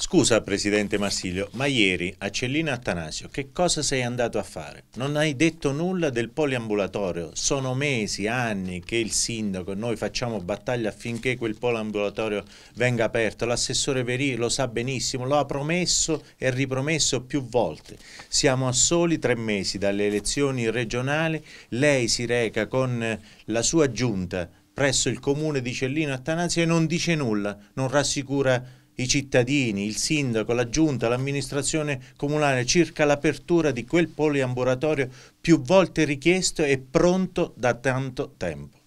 Scusa Presidente Marsilio, ma ieri a Cellina Attanasio che cosa sei andato a fare? Non hai detto nulla del poliambulatorio. Sono mesi, anni che il sindaco e noi facciamo battaglia affinché quel poliambulatorio venga aperto. L'assessore Verì lo sa benissimo, lo ha promesso e ripromesso più volte. Siamo a soli tre mesi dalle elezioni regionali, lei si reca con la sua giunta presso il comune di Cellina Attanasio e non dice nulla, non rassicura i cittadini, il sindaco, la giunta, l'amministrazione comunale circa l'apertura di quel poliambulatorio più volte richiesto e pronto da tanto tempo.